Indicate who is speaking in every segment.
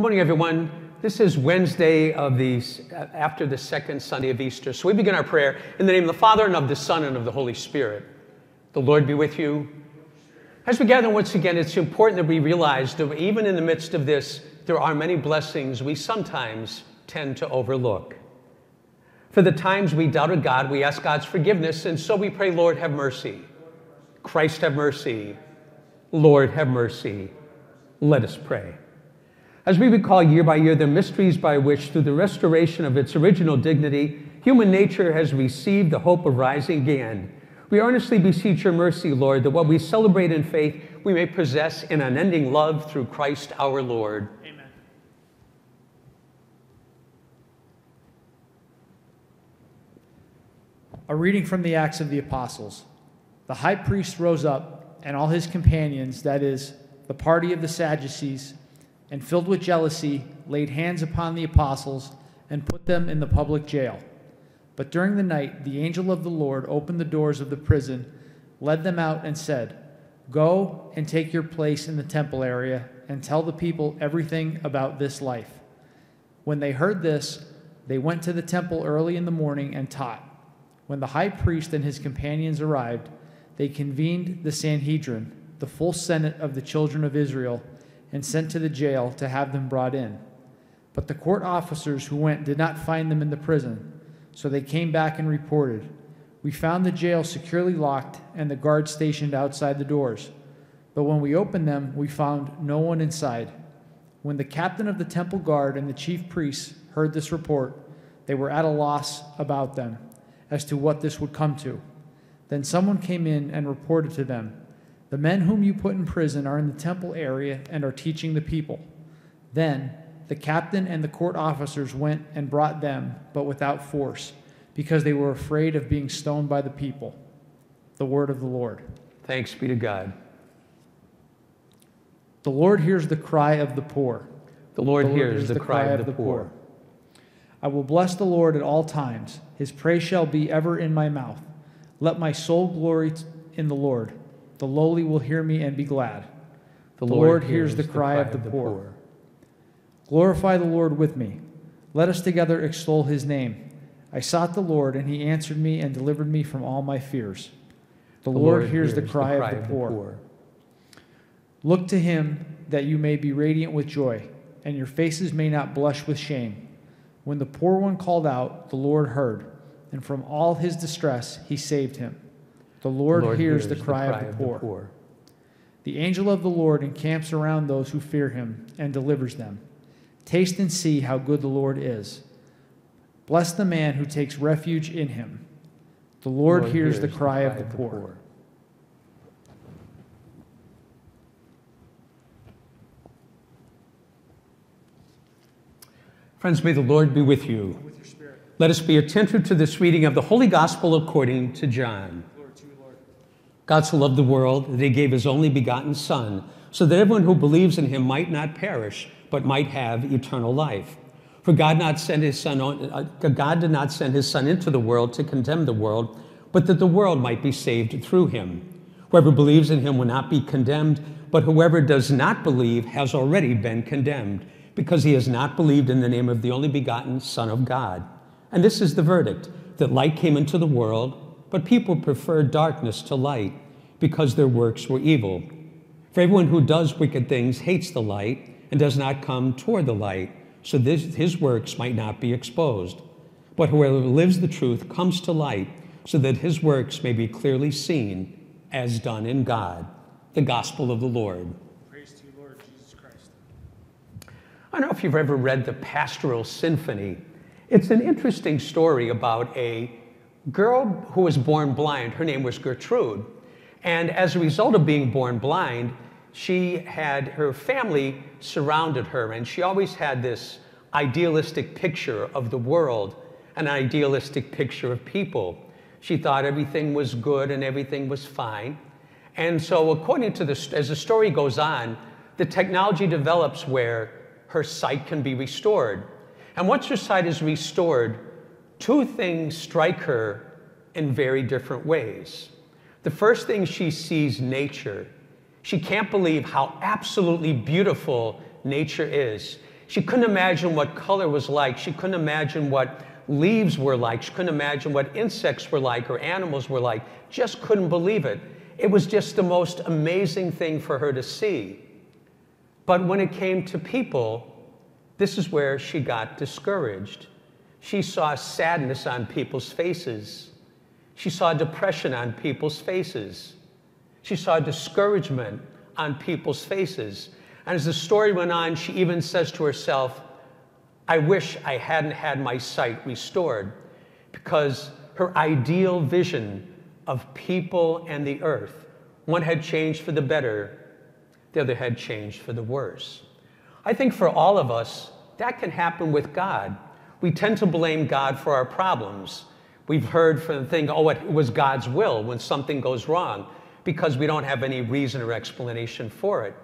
Speaker 1: Good morning, everyone. This is Wednesday of the uh, after the second Sunday of Easter. So we begin our prayer in the name of the Father and of the Son and of the Holy Spirit. The Lord be with you. As we gather once again, it's important that we realize that even in the midst of this, there are many blessings we sometimes tend to overlook. For the times we doubted God, we ask God's forgiveness, and so we pray, Lord, have mercy. Christ, have mercy. Lord, have mercy. Let us pray. As we recall year by year the mysteries by which, through the restoration of its original dignity, human nature has received the hope of rising again, we earnestly beseech your mercy, Lord, that what we celebrate in faith we may possess in unending love through Christ our Lord.
Speaker 2: Amen. A reading from the Acts of the Apostles. The high priest rose up, and all his companions, that is, the party of the Sadducees, and filled with jealousy, laid hands upon the apostles and put them in the public jail. But during the night, the angel of the Lord opened the doors of the prison, led them out, and said, Go and take your place in the temple area and tell the people everything about this life. When they heard this, they went to the temple early in the morning and taught. When the high priest and his companions arrived, they convened the Sanhedrin, the full senate of the children of Israel and sent to the jail to have them brought in. But the court officers who went did not find them in the prison, so they came back and reported. We found the jail securely locked and the guards stationed outside the doors. But when we opened them, we found no one inside. When the captain of the temple guard and the chief priests heard this report, they were at a loss about them as to what this would come to. Then someone came in and reported to them the men whom you put in prison are in the temple area and are teaching the people. Then the captain and the court officers went and brought them, but without force, because they were afraid of being stoned by the people. The word of the Lord.
Speaker 1: Thanks be to God.
Speaker 2: The Lord hears the cry of the poor.
Speaker 1: The Lord, the Lord hears, hears, the, the cry, cry, of the, poor. poor.
Speaker 2: I will bless the Lord at all times. His praise shall be ever in my mouth. Let my soul glory in the Lord. The lowly will hear me and be glad. The, the Lord, Lord, hears the cry, the cry of, the, of the poor. poor. Glorify the Lord with me. Let us together extol his name. I sought the Lord, and he answered me and delivered me from all my fears. The, Lord, Lord, hears, the cry, cry of, the, poor. of the poor. Look to him that you may be radiant with joy, and your faces may not blush with shame. When the poor one called out, the Lord heard, and from all his distress he saved him. The Lord, hears, the cry, of, the, poor. the angel of the Lord encamps around those who fear him and delivers them. Taste and see how good the Lord is. Bless the man who takes refuge in him. The Lord, hears, the cry, of the poor.
Speaker 1: Friends, may the Lord be with you.
Speaker 2: With
Speaker 1: Let us be attentive to this reading of the Holy Gospel according to John. God so loved the world that he gave his only begotten Son, so that everyone who believes in him might not perish, but might have eternal life. For God, not send his son on, uh, God did not send his Son into the world to condemn the world, but that the world might be saved through him. Whoever believes in him will not be condemned, but whoever does not believe has already been condemned, because he has not believed in the name of the only begotten Son of God. And this is the verdict that light came into the world but people preferred darkness to light because their works were evil. For everyone who does wicked things hates the light and does not come toward the light, so this, his works might not be exposed. But whoever lives the truth comes to light, so that his works may be clearly seen as done in God. The Gospel of the Lord.
Speaker 2: Praise to you, Lord Jesus Christ.
Speaker 1: I don't know if you've ever read the Pastoral Symphony. It's an interesting story about a girl who was born blind, her name was Gertrude. And as a result of being born blind, she had her family surrounded her, and she always had this idealistic picture of the world, an idealistic picture of people. She thought everything was good and everything was fine. And so, according to this, as the story goes on, the technology develops where her sight can be restored. And once her sight is restored, two things strike her in very different ways. The first thing she sees nature. She can't believe how absolutely beautiful nature is. She couldn't imagine what color was like. She couldn't imagine what leaves were like. She couldn't imagine what insects were like or animals were like. Just couldn't believe it. It was just the most amazing thing for her to see. But when it came to people, this is where she got discouraged. She saw sadness on people's faces. She saw depression on people's faces. She saw discouragement on people's faces. And as the story went on, she even says to herself, I wish I hadn't had my sight restored because her ideal vision of people and the earth, one had changed for the better, the other had changed for the worse. I think for all of us, that can happen with God. We tend to blame God for our problems. We've heard from the thing, oh, it was God's will when something goes wrong because we don't have any reason or explanation for it.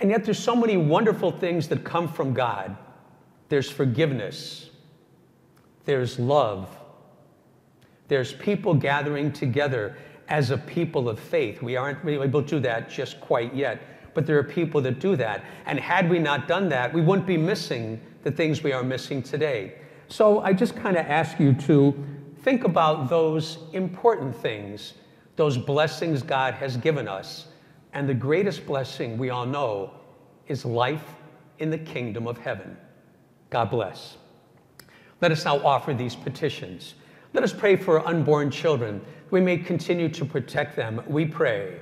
Speaker 1: And yet there's so many wonderful things that come from God. There's forgiveness. There's love. There's people gathering together as a people of faith. We aren't really able to do that just quite yet, but there are people that do that. And had we not done that, we wouldn't be missing the things we are missing today. So I just kind of ask you to think about those important things, those blessings God has given us. And the greatest blessing we all know is life in the kingdom of heaven. God bless. Let us now offer these petitions. Let us pray for unborn children. We may continue to protect them. We pray.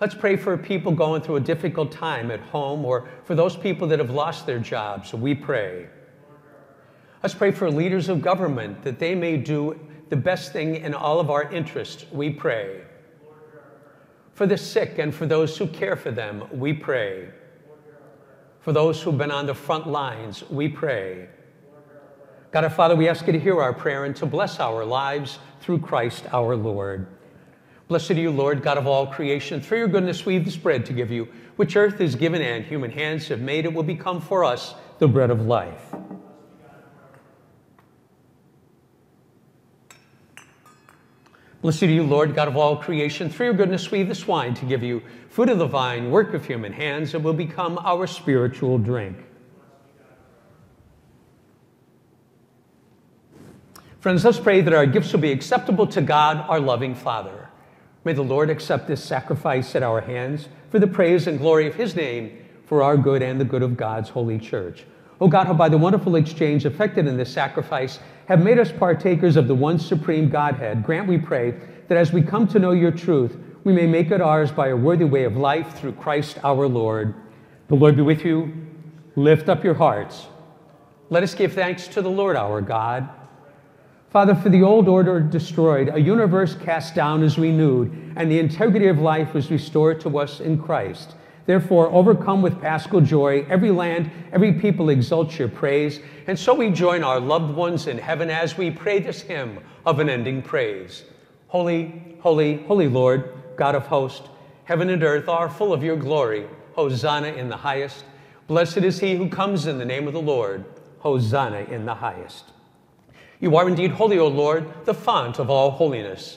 Speaker 1: Let's pray for people going through a difficult time at home or for those people that have lost their jobs. We pray. Let's pray for leaders of government that they may do the best thing in all of our interests. We pray. For the sick and for those who care for them, we pray. For those who've been on the front lines, we pray. God our Father, we ask you to hear our prayer and to bless our lives through Christ our Lord. Blessed are you, Lord, God of all creation. Through your goodness, we have this bread to give you, which earth is given and human hands have made. It will become for us the bread of life. Blessed are you, Lord, God of all creation. Through your goodness, we this wine to give you, fruit of the vine, work of human hands. It will become our spiritual drink. Friends, let's pray that our gifts will be acceptable to God, our loving Father. May the Lord accept this sacrifice at our hands for the praise and glory of his name, for our good and the good of God's holy church. O God, who by the wonderful exchange effected in this sacrifice have made us partakers of the one supreme Godhead, grant, we pray, that as we come to know your truth, we may make it ours by a worthy way of life through Christ our Lord. The Lord be with you. Lift up your hearts. Let us give thanks to the Lord our God. Father, for the old order destroyed, a universe cast down is renewed, and the integrity of life was restored to us in Christ. Therefore, overcome with paschal joy, every land, every people exalts your praise. And so we join our loved ones in heaven as we pray this hymn of unending praise. Holy, holy, holy Lord, God of hosts, heaven and earth are full of your glory. Hosanna in the highest. Blessed is he who comes in the name of the Lord. Hosanna in the highest. You are indeed holy, O Lord, the font of all holiness.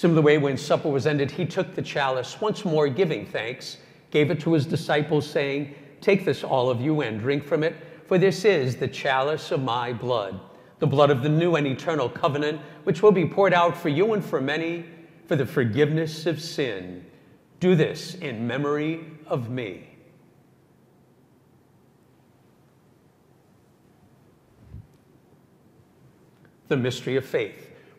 Speaker 1: Similar way, when supper was ended, he took the chalice, once more giving thanks, gave it to his disciples, saying, Take this, all of you, and drink from it, for this is the chalice of my blood, the blood of the new and eternal covenant, which will be poured out for you and for many for the forgiveness of sin. Do this in memory of me. The mystery of faith.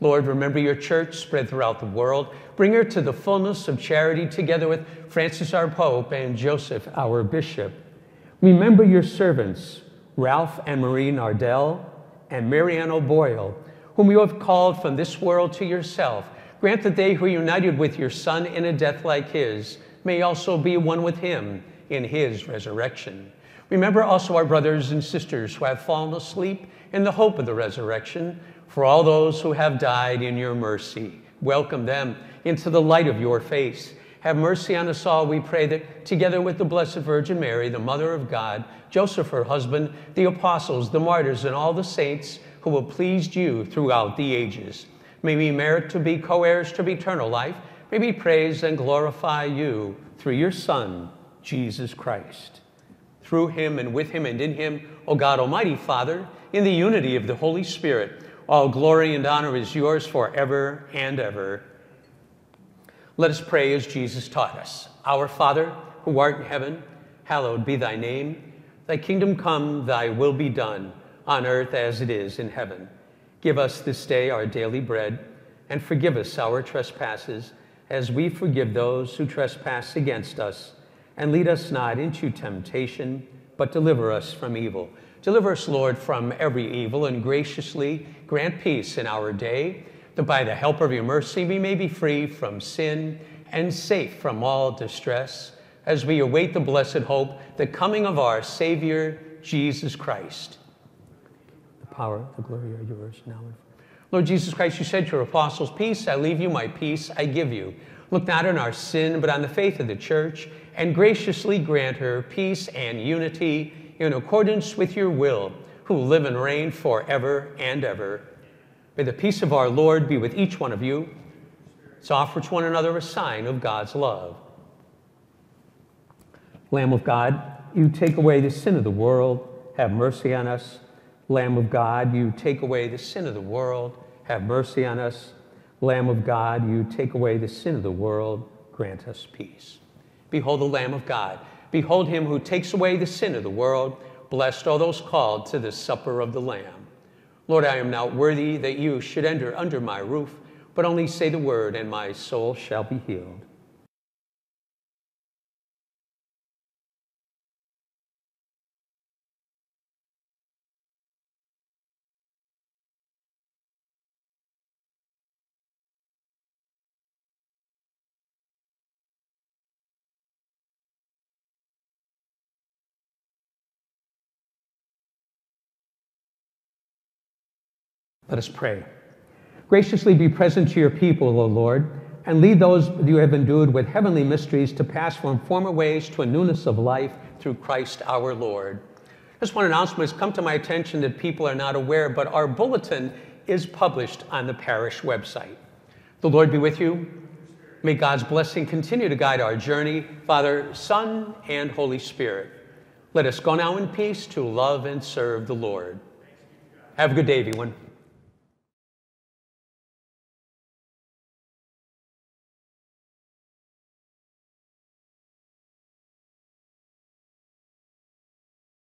Speaker 1: Lord, remember your church spread throughout the world. Bring her to the fullness of charity together with Francis our Pope and Joseph our Bishop. Remember your servants, Ralph and Marie Nardell and Marianne O'Boyle, whom you have called from this world to yourself. Grant that they who are united with your Son in a death like his may also be one with him in his resurrection. Remember also our brothers and sisters who have fallen asleep in the hope of the resurrection. For all those who have died in your mercy, welcome them into the light of your face. Have mercy on us all, we pray, that together with the Blessed Virgin Mary, the Mother of God, Joseph, her husband, the apostles, the martyrs, and all the saints who have pleased you throughout the ages, may we merit to be co heirs to eternal life, may we praise and glorify you through your Son, Jesus Christ. Through him and with him and in him, O God Almighty Father, in the unity of the Holy Spirit, all glory and honor is yours forever and ever. Let us pray as Jesus taught us. Our Father, who art in heaven, hallowed be thy name. Thy kingdom come, thy will be done, on earth as it is in heaven. Give us this day our daily bread, and forgive us our trespasses, as we forgive those who trespass against us. And lead us not into temptation, but deliver us from evil. Deliver us, Lord, from every evil, and graciously grant peace in our day, that by the help of your mercy we may be free from sin and safe from all distress, as we await the blessed hope, the coming of our Savior, Jesus Christ. The power, the glory are yours now. And forever. Lord Jesus Christ, you said to your apostles, Peace I leave you, my peace I give you. Look not on our sin, but on the faith of the church, and graciously grant her peace and unity in accordance with your will, who live and reign forever and ever. May the peace of our Lord be with each one of you. Let's offer to one another a sign of God's love. Lamb of God, you take away the sin of the world, have mercy on us. Lamb of God, you take away the sin of the world, have mercy on us. Lamb of God, you take away the sin of the world, grant us peace. Behold the Lamb of God. Behold him who takes away the sin of the world. Blessed are those called to the supper of the Lamb. Lord, I am not worthy that you should enter under my roof, but only say the word, and my soul shall be healed. Let us pray. Graciously be present to your people, O Lord, and lead those you have endued with heavenly mysteries to pass from former ways to a newness of life through Christ our Lord. Just one announcement has come to my attention that people are not aware, but our bulletin is published on the parish website. The Lord be with you. May God's blessing continue to guide our journey, Father, Son, and Holy Spirit. Let us go now in peace to love and serve the Lord. Have a good day, everyone.